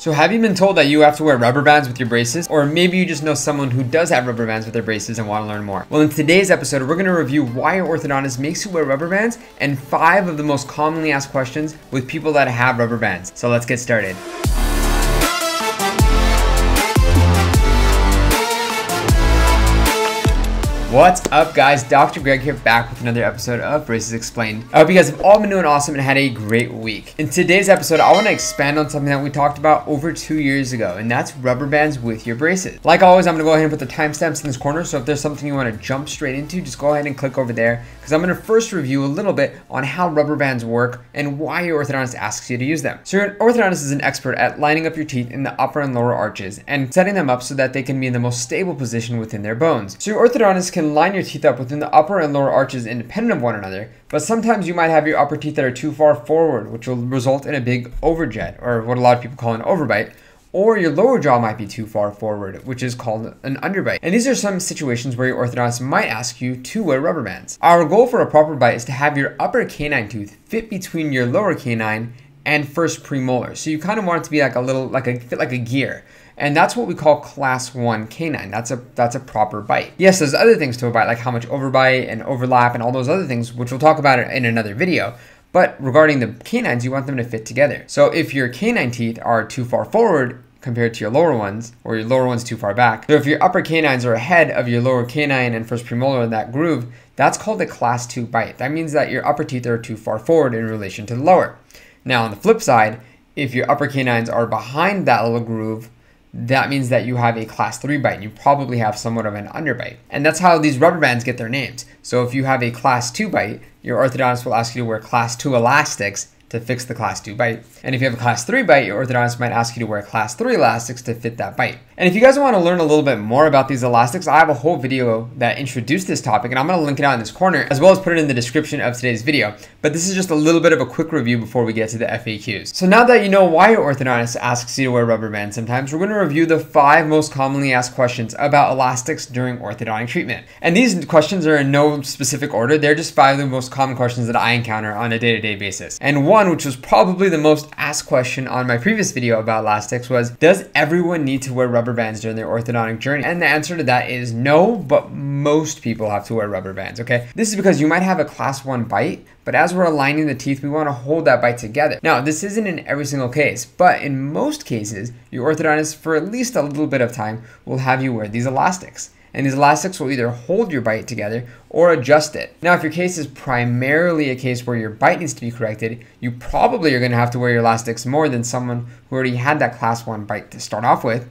So have you been told that you have to wear rubber bands with your braces? Or maybe you just know someone who does have rubber bands with their braces and want to learn more. Well, in today's episode, we're going to review why your orthodontist makes you wear rubber bands and five of the most commonly asked questions with people that have rubber bands. So let's get started. What's up guys, Dr. Greg here back with another episode of Braces Explained. I hope you guys have all been doing awesome and had a great week. In today's episode, I want to expand on something that we talked about over two years ago, and that's rubber bands with your braces. Like always, I'm going to go ahead and put the timestamps in this corner, so if there's something you want to jump straight into, just go ahead and click over there, because I'm going to first review a little bit on how rubber bands work and why your orthodontist asks you to use them. So your orthodontist is an expert at lining up your teeth in the upper and lower arches and setting them up so that they can be in the most stable position within their bones. So your orthodontist can line your teeth up within the upper and lower arches independent of one another, but sometimes you might have your upper teeth that are too far forward, which will result in a big overjet, or what a lot of people call an overbite. Or your lower jaw might be too far forward, which is called an underbite. And these are some situations where your orthodontist might ask you to wear rubber bands. Our goal for a proper bite is to have your upper canine tooth fit between your lower canine and first premolar. So you kind of want it to be like a little, like a like a gear. And that's what we call class one canine. That's a that's a proper bite. Yes, there's other things to a bite, like how much overbite and overlap and all those other things, which we'll talk about in another video. But regarding the canines, you want them to fit together. So if your canine teeth are too far forward compared to your lower ones, or your lower ones too far back. So if your upper canines are ahead of your lower canine and first premolar in that groove, that's called a class 2 bite. That means that your upper teeth are too far forward in relation to the lower. Now on the flip side, if your upper canines are behind that little groove, that means that you have a class 3 bite and you probably have somewhat of an underbite. And that's how these rubber bands get their names. So if you have a class 2 bite, your orthodontist will ask you to wear class 2 elastics to fix the class 2 bite. And if you have a class 3 bite, your orthodontist might ask you to wear class 3 elastics to fit that bite. And if you guys want to learn a little bit more about these elastics, I have a whole video that introduced this topic and I'm going to link it out in this corner as well as put it in the description of today's video. But this is just a little bit of a quick review before we get to the FAQs. So now that you know why your orthodontist asks you to wear rubber bands sometimes, we're going to review the five most commonly asked questions about elastics during orthodontic treatment. And these questions are in no specific order. They're just five of the most common questions that I encounter on a day-to-day -day basis. And one, which was probably the most asked question on my previous video about elastics was, does everyone need to wear rubber bands during their orthodontic journey? And the answer to that is no, but most people have to wear rubber bands, okay? This is because you might have a class one bite, but as we're aligning the teeth, we want to hold that bite together. Now, this isn't in every single case, but in most cases, your orthodontist, for at least a little bit of time, will have you wear these elastics and these elastics will either hold your bite together or adjust it. Now, if your case is primarily a case where your bite needs to be corrected, you probably are going to have to wear your elastics more than someone who already had that class 1 bite to start off with.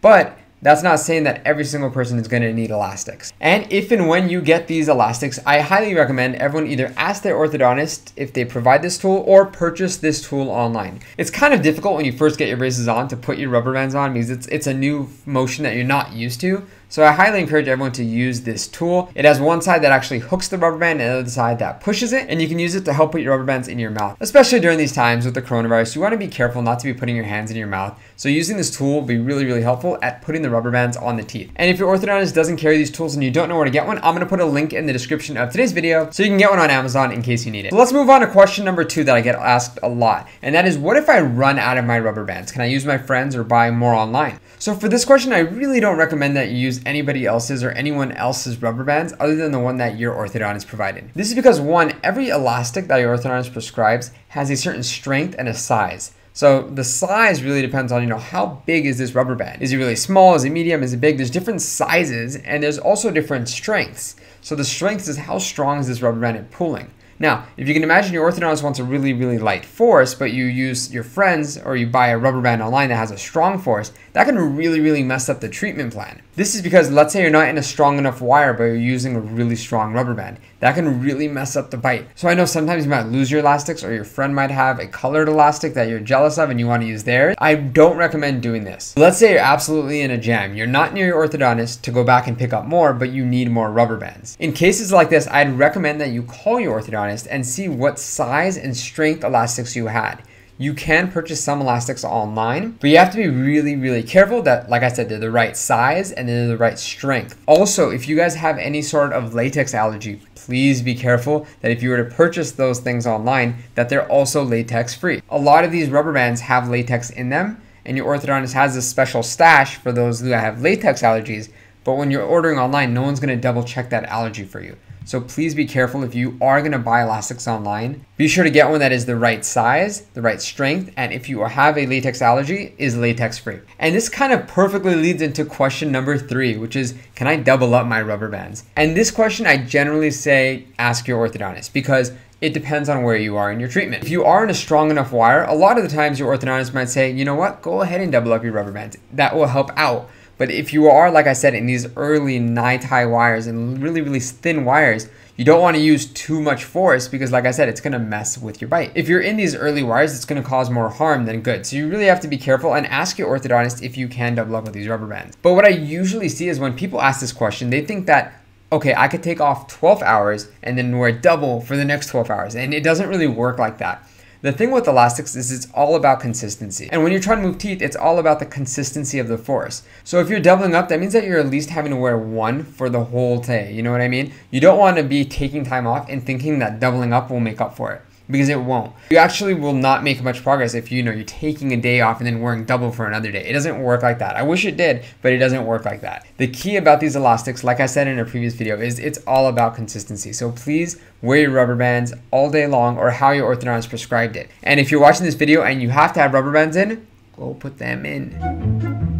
But that's not saying that every single person is going to need elastics. And if and when you get these elastics, I highly recommend everyone either ask their orthodontist if they provide this tool or purchase this tool online. It's kind of difficult when you first get your braces on to put your rubber bands on because it's it's a new motion that you're not used to. So I highly encourage everyone to use this tool. It has one side that actually hooks the rubber band and the other side that pushes it. And you can use it to help put your rubber bands in your mouth. Especially during these times with the coronavirus, you want to be careful not to be putting your hands in your mouth. So using this tool will be really, really helpful at putting the rubber bands on the teeth. And if your orthodontist doesn't carry these tools and you don't know where to get one, I'm to put a link in the description of today's video so you can get one on Amazon in case you need it. So let's move on to question number two that I get asked a lot. And that is, what if I run out of my rubber bands? Can I use my friends or buy more online? So for this question, I really don't recommend that you use anybody else's or anyone else's rubber bands other than the one that your orthodontist provided. This is because one, every elastic that your orthodontist prescribes has a certain strength and a size. So the size really depends on, you know, how big is this rubber band? Is it really small? Is it medium? Is it big? There's different sizes and there's also different strengths. So the strength is how strong is this rubber band at pulling. Now, if you can imagine your orthodontist wants a really, really light force, but you use your friends or you buy a rubber band online that has a strong force, that can really, really mess up the treatment plan. This is because let's say you're not in a strong enough wire, but you're using a really strong rubber band. That can really mess up the bite. So I know sometimes you might lose your elastics or your friend might have a colored elastic that you're jealous of and you want to use theirs. I don't recommend doing this. Let's say you're absolutely in a jam. You're not near your orthodontist to go back and pick up more, but you need more rubber bands. In cases like this, I'd recommend that you call your orthodontist and see what size and strength elastics you had. You can purchase some elastics online, but you have to be really, really careful that, like I said, they're the right size and they're the right strength. Also, if you guys have any sort of latex allergy, please be careful that if you were to purchase those things online, that they're also latex free. A lot of these rubber bands have latex in them, and your orthodontist has a special stash for those who have latex allergies, but when you're ordering online, no one's gonna double check that allergy for you. So please be careful if you are gonna buy elastics online. Be sure to get one that is the right size, the right strength, and if you have a latex allergy, is latex free. And this kind of perfectly leads into question number three, which is, can I double up my rubber bands? And this question I generally say, ask your orthodontist because it depends on where you are in your treatment. If you are in a strong enough wire, a lot of the times your orthodontist might say, you know what, go ahead and double up your rubber bands. That will help out. But if you are, like I said, in these early NiTi wires and really, really thin wires, you don't want to use too much force because, like I said, it's going to mess with your bite. If you're in these early wires, it's going to cause more harm than good. So you really have to be careful and ask your orthodontist if you can double up with these rubber bands. But what I usually see is when people ask this question, they think that okay, I could take off 12 hours and then wear double for the next 12 hours. And it doesn't really work like that. The thing with elastics is it's all about consistency. And when you're trying to move teeth, it's all about the consistency of the force. So if you're doubling up, that means that you're at least having to wear one for the whole day. You know what I mean? You don't want to be taking time off and thinking that doubling up will make up for it because it won't. You actually will not make much progress if you know you're taking a day off and then wearing double for another day. It doesn't work like that. I wish it did, but it doesn't work like that. The key about these elastics, like I said in a previous video, is it's all about consistency. So please wear your rubber bands all day long or how your orthodontist prescribed it. And if you're watching this video and you have to have rubber bands in, go put them in.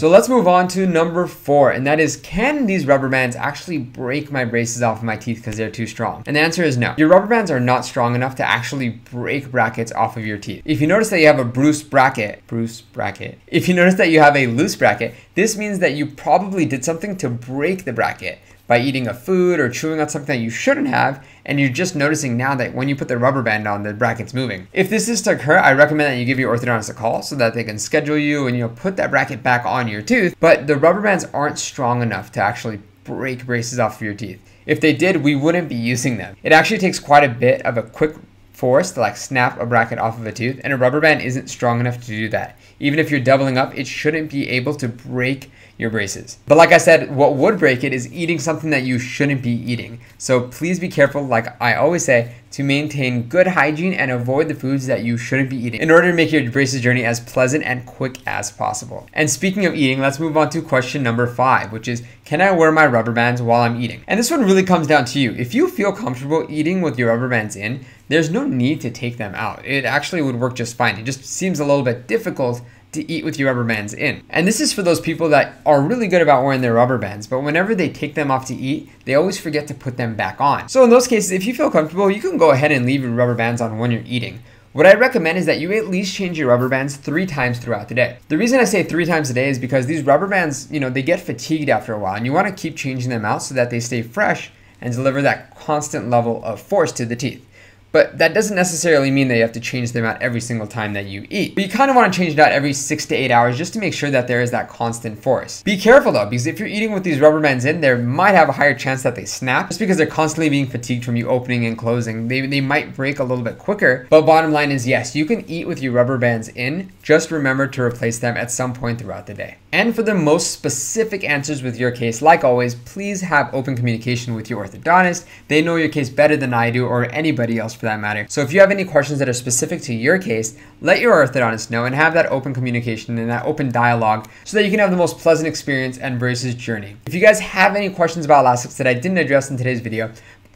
So let's move on to number four, and that is can these rubber bands actually break my braces off of my teeth because they're too strong? And the answer is no. Your rubber bands are not strong enough to actually break brackets off of your teeth. If you notice that you have a Bruce bracket, Bruce bracket, if you notice that you have a loose bracket, this means that you probably did something to break the bracket by eating a food or chewing on something that you shouldn't have, and you're just noticing now that when you put the rubber band on, the bracket's moving. If this is to occur, I recommend that you give your orthodontist a call so that they can schedule you and you know put that bracket back on your tooth. But the rubber bands aren't strong enough to actually break braces off of your teeth. If they did, we wouldn't be using them. It actually takes quite a bit of a quick force to like snap a bracket off of a tooth, and a rubber band isn't strong enough to do that. Even if you're doubling up, it shouldn't be able to break your braces. But like I said, what would break it is eating something that you shouldn't be eating. So please be careful, like I always say, to maintain good hygiene and avoid the foods that you shouldn't be eating in order to make your braces journey as pleasant and quick as possible. And speaking of eating, let's move on to question number five, which is can I wear my rubber bands while I'm eating? And this one really comes down to you. If you feel comfortable eating with your rubber bands in, there's no need to take them out. It actually would work just fine. It just seems a little bit difficult to eat with your rubber bands in. And this is for those people that are really good about wearing their rubber bands, but whenever they take them off to eat, they always forget to put them back on. So in those cases, if you feel comfortable, you can go ahead and leave your rubber bands on when you're eating. What I recommend is that you at least change your rubber bands three times throughout the day. The reason I say three times a day is because these rubber bands, you know, they get fatigued after a while and you want to keep changing them out so that they stay fresh and deliver that constant level of force to the teeth. But that doesn't necessarily mean that you have to change them out every single time that you eat. But you kind of want to change it out every six to eight hours just to make sure that there is that constant force. Be careful though, because if you're eating with these rubber bands in, there might have a higher chance that they snap just because they're constantly being fatigued from you opening and closing. They, they might break a little bit quicker. But bottom line is yes, you can eat with your rubber bands in. Just remember to replace them at some point throughout the day. And for the most specific answers with your case, like always, please have open communication with your orthodontist. They know your case better than I do or anybody else for that matter. So if you have any questions that are specific to your case, let your orthodontist know and have that open communication and that open dialogue so that you can have the most pleasant experience and braces journey. If you guys have any questions about elastics that I didn't address in today's video,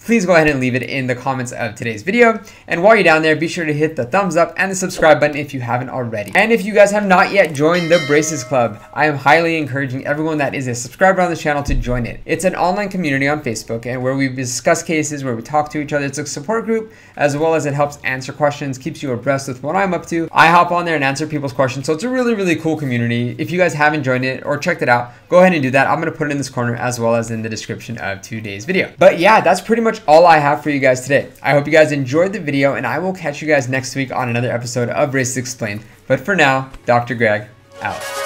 please go ahead and leave it in the comments of today's video. And while you're down there, be sure to hit the thumbs up and the subscribe button if you haven't already. And if you guys have not yet joined the Braces Club, I am highly encouraging everyone that is a subscriber on the channel to join it. It's an online community on Facebook and where we discuss cases, where we talk to each other. It's a support group as well as it helps answer questions, keeps you abreast with what I'm up to. I hop on there and answer people's questions. So it's a really, really cool community. If you guys haven't joined it or checked it out, go ahead and do that. I'm going to put it in this corner as well as in the description of today's video. But yeah, that's pretty much much all I have for you guys today. I hope you guys enjoyed the video and I will catch you guys next week on another episode of Braces Explained. But for now, Dr. Greg out.